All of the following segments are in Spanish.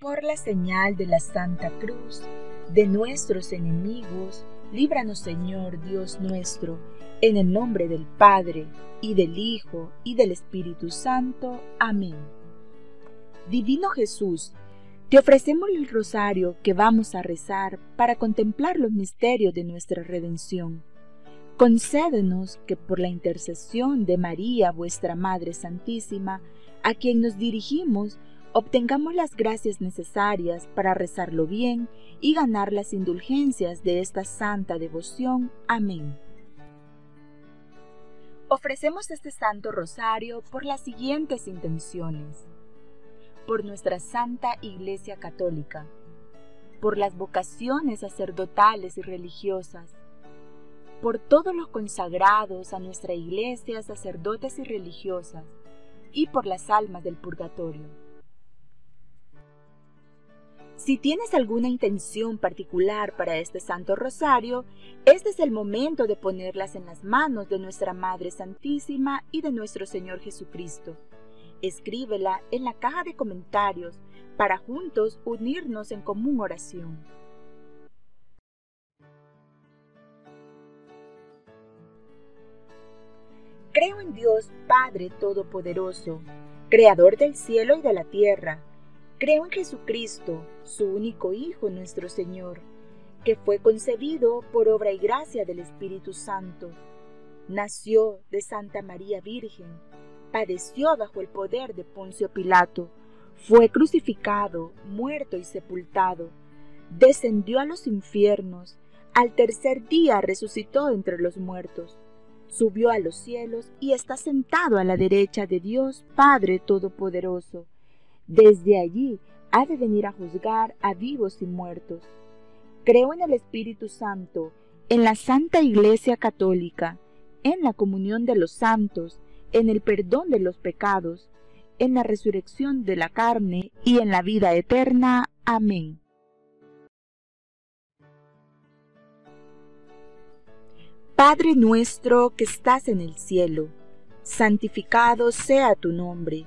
Por la señal de la Santa Cruz, de nuestros enemigos, líbranos Señor Dios nuestro, en el nombre del Padre, y del Hijo, y del Espíritu Santo. Amén. Divino Jesús, te ofrecemos el rosario que vamos a rezar para contemplar los misterios de nuestra redención. Concédenos que por la intercesión de María, vuestra Madre Santísima, a quien nos dirigimos, obtengamos las gracias necesarias para rezarlo bien y ganar las indulgencias de esta santa devoción. Amén. Ofrecemos este Santo Rosario por las siguientes intenciones. Por nuestra Santa Iglesia Católica, por las vocaciones sacerdotales y religiosas, por todos los consagrados a nuestra Iglesia, sacerdotes y religiosas, y por las almas del purgatorio. Si tienes alguna intención particular para este Santo Rosario, este es el momento de ponerlas en las manos de nuestra Madre Santísima y de nuestro Señor Jesucristo. Escríbela en la caja de comentarios para juntos unirnos en común oración. Creo en Dios Padre Todopoderoso, Creador del cielo y de la tierra Creo en Jesucristo, su único Hijo, nuestro Señor, que fue concebido por obra y gracia del Espíritu Santo. Nació de Santa María Virgen, padeció bajo el poder de Poncio Pilato, fue crucificado, muerto y sepultado, descendió a los infiernos, al tercer día resucitó entre los muertos, subió a los cielos y está sentado a la derecha de Dios Padre Todopoderoso desde allí ha de venir a juzgar a vivos y muertos. Creo en el Espíritu Santo, en la Santa Iglesia Católica, en la comunión de los santos, en el perdón de los pecados, en la resurrección de la carne y en la vida eterna. Amén. Padre nuestro que estás en el cielo, santificado sea tu nombre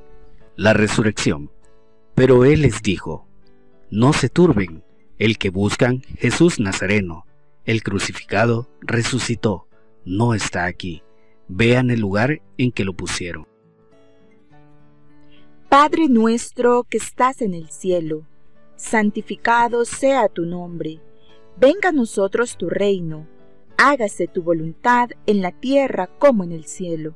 la resurrección. Pero él les dijo, no se turben, el que buscan Jesús Nazareno, el crucificado, resucitó, no está aquí, vean el lugar en que lo pusieron. Padre nuestro que estás en el cielo, santificado sea tu nombre, venga a nosotros tu reino, hágase tu voluntad en la tierra como en el cielo.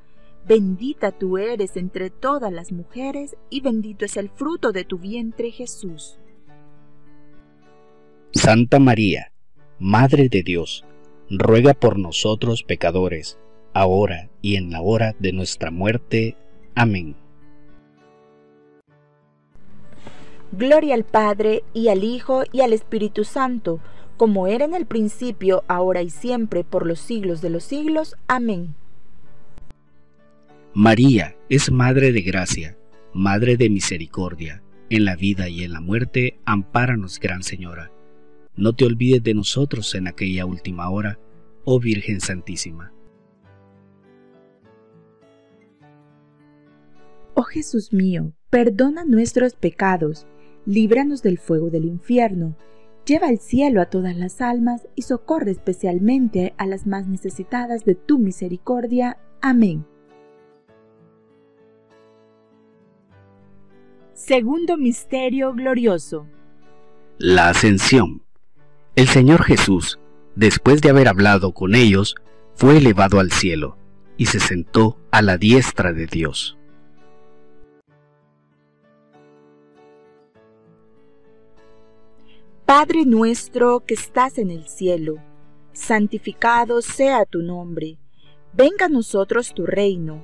bendita tú eres entre todas las mujeres, y bendito es el fruto de tu vientre Jesús. Santa María, Madre de Dios, ruega por nosotros pecadores, ahora y en la hora de nuestra muerte. Amén. Gloria al Padre, y al Hijo, y al Espíritu Santo, como era en el principio, ahora y siempre, por los siglos de los siglos. Amén. María es Madre de Gracia, Madre de Misericordia. En la vida y en la muerte, ampáranos, Gran Señora. No te olvides de nosotros en aquella última hora, oh Virgen Santísima. Oh Jesús mío, perdona nuestros pecados, líbranos del fuego del infierno, lleva al cielo a todas las almas y socorre especialmente a las más necesitadas de tu misericordia. Amén. Segundo Misterio Glorioso. La Ascensión. El Señor Jesús, después de haber hablado con ellos, fue elevado al cielo y se sentó a la diestra de Dios. Padre nuestro que estás en el cielo, santificado sea tu nombre, venga a nosotros tu reino,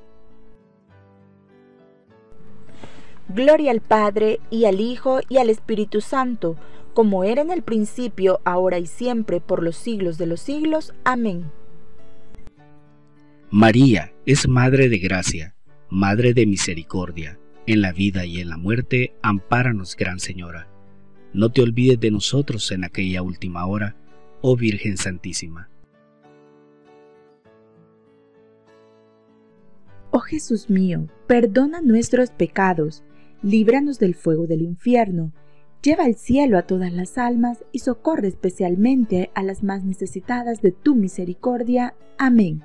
Gloria al Padre y al Hijo y al Espíritu Santo, como era en el principio, ahora y siempre, por los siglos de los siglos. Amén. María es Madre de Gracia, Madre de Misericordia. En la vida y en la muerte, ampáranos, Gran Señora. No te olvides de nosotros en aquella última hora, oh Virgen Santísima. Oh Jesús mío, perdona nuestros pecados líbranos del fuego del infierno, lleva al cielo a todas las almas y socorre especialmente a las más necesitadas de tu misericordia. Amén.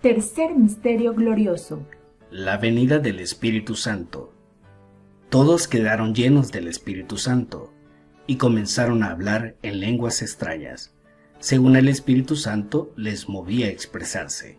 Tercer Misterio Glorioso. La venida del Espíritu Santo. Todos quedaron llenos del Espíritu Santo y comenzaron a hablar en lenguas extrañas, según el Espíritu Santo les movía a expresarse.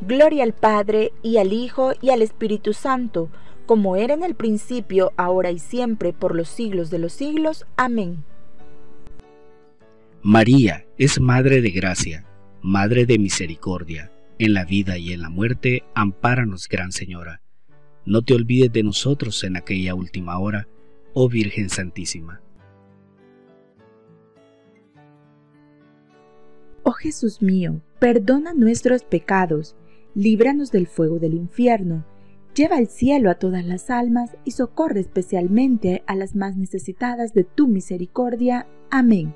Gloria al Padre, y al Hijo, y al Espíritu Santo, como era en el principio, ahora y siempre, por los siglos de los siglos. Amén. María es Madre de Gracia, Madre de Misericordia. En la vida y en la muerte, ampáranos, Gran Señora. No te olvides de nosotros en aquella última hora, oh Virgen Santísima. Oh Jesús mío, perdona nuestros pecados líbranos del fuego del infierno, lleva al cielo a todas las almas y socorre especialmente a las más necesitadas de tu misericordia. Amén.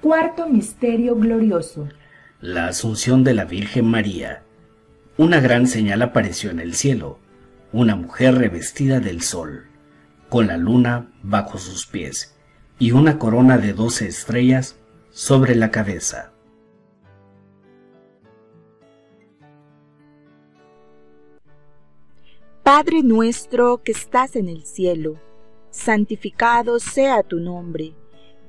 Cuarto Misterio Glorioso. La Asunción de la Virgen María. Una gran señal apareció en el cielo, una mujer revestida del sol, con la luna bajo sus pies, y una corona de doce estrellas sobre la cabeza. Padre nuestro que estás en el cielo, santificado sea tu nombre,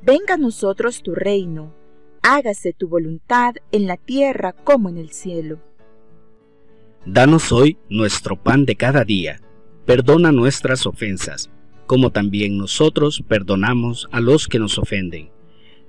venga a nosotros tu reino, hágase tu voluntad en la tierra como en el cielo. Danos hoy nuestro pan de cada día, perdona nuestras ofensas, como también nosotros perdonamos a los que nos ofenden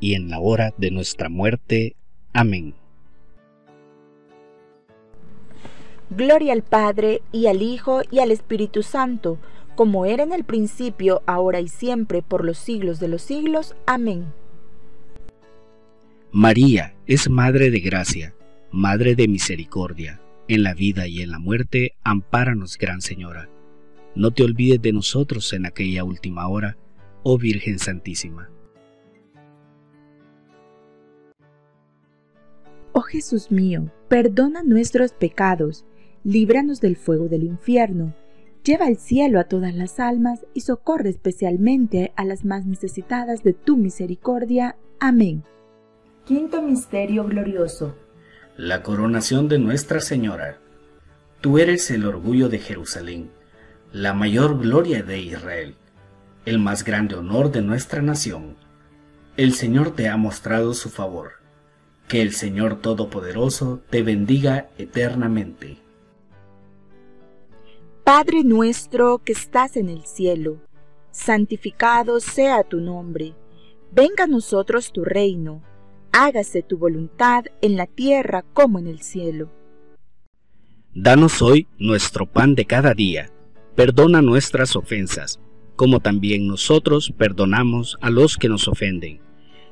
y en la hora de nuestra muerte. Amén. Gloria al Padre, y al Hijo, y al Espíritu Santo, como era en el principio, ahora y siempre, por los siglos de los siglos. Amén. María es Madre de Gracia, Madre de Misericordia. En la vida y en la muerte, ampáranos, Gran Señora. No te olvides de nosotros en aquella última hora, oh Virgen Santísima. Oh Jesús mío, perdona nuestros pecados líbranos del fuego del infierno, lleva al cielo a todas las almas y socorre especialmente a las más necesitadas de tu misericordia. Amén. Quinto Misterio Glorioso. La coronación de Nuestra Señora. Tú eres el orgullo de Jerusalén, la mayor gloria de Israel, el más grande honor de nuestra nación. El Señor te ha mostrado su favor. Que el Señor Todopoderoso te bendiga eternamente. Padre nuestro que estás en el cielo, santificado sea tu nombre, venga a nosotros tu reino, hágase tu voluntad en la tierra como en el cielo. Danos hoy nuestro pan de cada día, perdona nuestras ofensas, como también nosotros perdonamos a los que nos ofenden.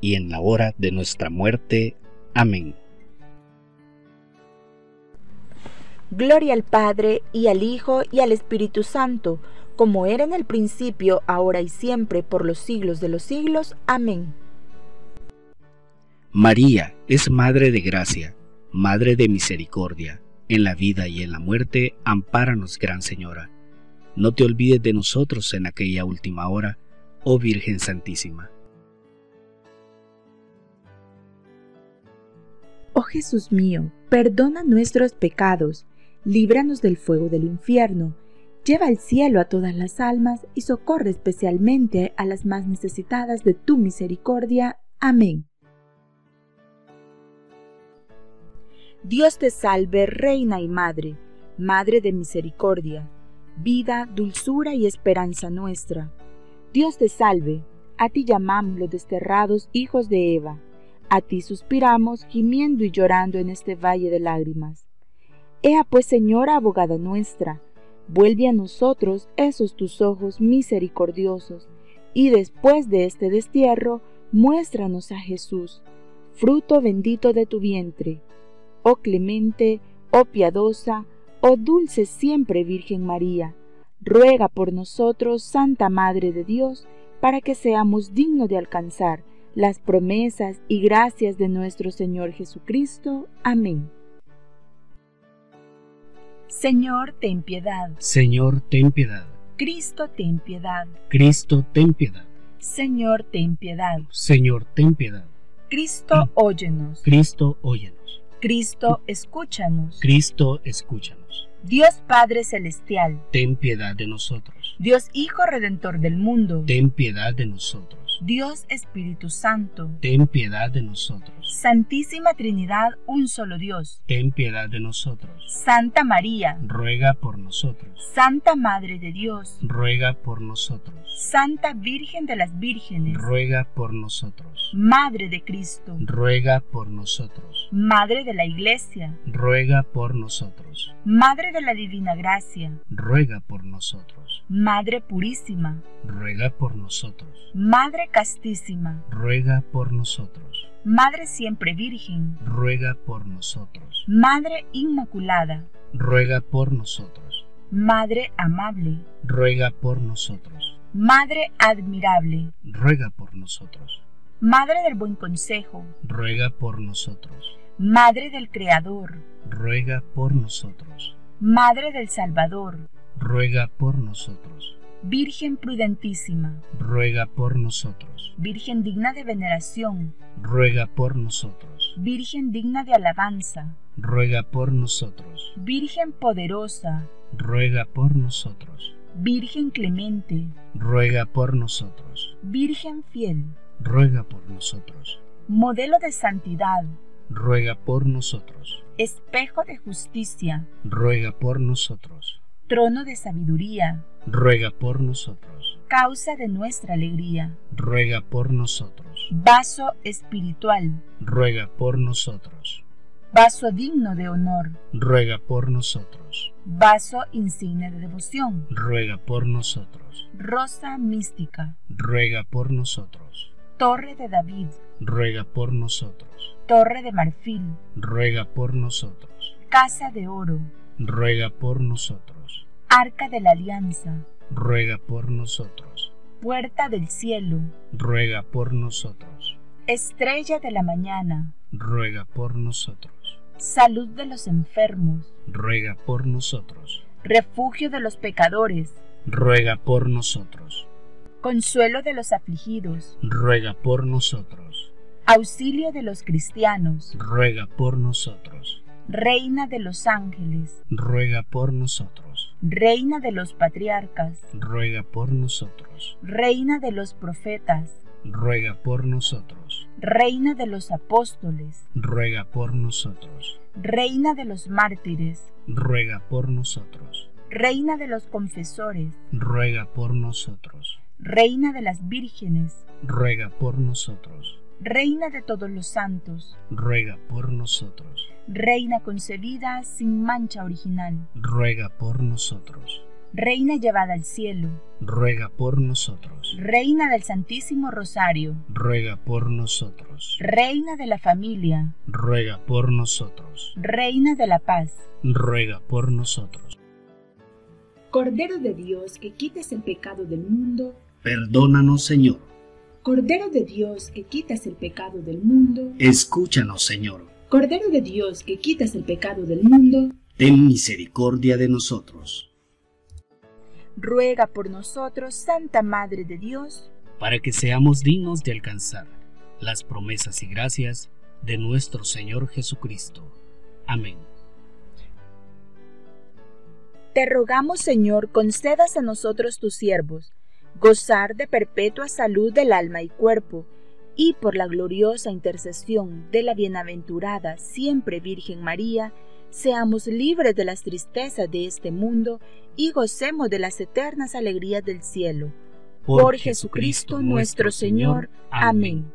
y en la hora de nuestra muerte. Amén. Gloria al Padre, y al Hijo, y al Espíritu Santo, como era en el principio, ahora y siempre, por los siglos de los siglos. Amén. María es Madre de Gracia, Madre de Misericordia. En la vida y en la muerte, ampáranos, Gran Señora. No te olvides de nosotros en aquella última hora, oh Virgen Santísima. Jesús mío, perdona nuestros pecados, líbranos del fuego del infierno, lleva al cielo a todas las almas y socorre especialmente a las más necesitadas de tu misericordia. Amén. Dios te salve, Reina y Madre, Madre de misericordia, vida, dulzura y esperanza nuestra. Dios te salve, a ti llamamos los desterrados hijos de Eva a ti suspiramos, gimiendo y llorando en este valle de lágrimas. Ea pues, Señora abogada nuestra, vuelve a nosotros esos tus ojos misericordiosos, y después de este destierro, muéstranos a Jesús, fruto bendito de tu vientre. Oh clemente, oh piadosa, oh dulce siempre Virgen María, ruega por nosotros, Santa Madre de Dios, para que seamos dignos de alcanzar las promesas y gracias de nuestro Señor Jesucristo. Amén. Señor, ten piedad. Señor, ten piedad. Cristo, ten piedad. Cristo, ten piedad. Señor, ten piedad. Señor, ten piedad. Cristo, óyenos. Cristo, óyenos. Cristo, escúchanos. Cristo, escúchanos. Dios Padre Celestial, ten piedad de nosotros. Dios Hijo Redentor del mundo, ten piedad de nosotros. Dios Espíritu Santo, ten piedad de nosotros. Santísima Trinidad, un solo Dios, ten piedad de nosotros. Santa María, ruega por nosotros. Santa Madre de Dios, ruega por nosotros. Santa Virgen de las Vírgenes, ruega por nosotros. Madre de Cristo, ruega por nosotros. Madre de la Iglesia, ruega por nosotros. Madre de la Divina Gracia, ruega por nosotros. Madre Purísima, ruega por nosotros. Madre castísima, ruega por nosotros. Madre siempre virgen, ruega por nosotros. Madre inmaculada, ruega por nosotros. Madre amable, ruega por nosotros. Madre admirable, ruega por nosotros. Madre del buen consejo, ruega por nosotros. Madre del Creador, ruega por nosotros. Madre del Salvador, ruega por nosotros. Virgen prudentísima, ruega por nosotros. Virgen digna de veneración, ruega por nosotros. Virgen digna de alabanza, ruega por nosotros. Virgen poderosa, ruega por nosotros. Virgen clemente, ruega por nosotros. Virgen fiel, ruega por nosotros. Modelo de santidad, ruega por nosotros. Espejo de justicia, ruega por nosotros trono de sabiduría, ruega por nosotros. Causa de nuestra alegría, ruega por nosotros. Vaso espiritual, ruega por nosotros. Vaso digno de honor, ruega por nosotros. Vaso insigne de devoción, ruega por nosotros. Rosa mística, ruega por nosotros. Torre de David, ruega por nosotros. Torre de marfil, ruega por nosotros. Casa de oro, ruega por nosotros. Arca de la Alianza, ruega por nosotros. Puerta del cielo, ruega por nosotros. Estrella de la mañana, ruega por nosotros. Salud de los enfermos, ruega por nosotros. Refugio de los pecadores, ruega por nosotros. Consuelo de los afligidos, ruega por nosotros. Auxilio de los cristianos, ruega por nosotros. Reina de los ángeles, ruega por nosotros. Reina de los patriarcas, ruega por nosotros. Reina de los profetas, ruega por nosotros. Reina de los apóstoles, ruega por nosotros. Reina de los mártires, ruega por nosotros. Reina de los confesores, ruega por nosotros. Reina de las vírgenes, ruega por nosotros. Reina de todos los santos, ruega por nosotros. Reina concebida sin mancha original, ruega por nosotros. Reina llevada al cielo, ruega por nosotros. Reina del Santísimo Rosario, ruega por nosotros. Reina de la familia, ruega por nosotros. Reina de la paz, ruega por nosotros. Cordero de Dios que quites el pecado del mundo, perdónanos Señor. Cordero de Dios que quitas el pecado del mundo, escúchanos, Señor. Cordero de Dios que quitas el pecado del mundo, ten misericordia de nosotros. Ruega por nosotros, Santa Madre de Dios, para que seamos dignos de alcanzar las promesas y gracias de nuestro Señor Jesucristo. Amén. Te rogamos, Señor, concedas a nosotros tus siervos gozar de perpetua salud del alma y cuerpo, y por la gloriosa intercesión de la bienaventurada siempre Virgen María, seamos libres de las tristezas de este mundo y gocemos de las eternas alegrías del cielo. Por, Jesucristo nuestro Señor. Amén.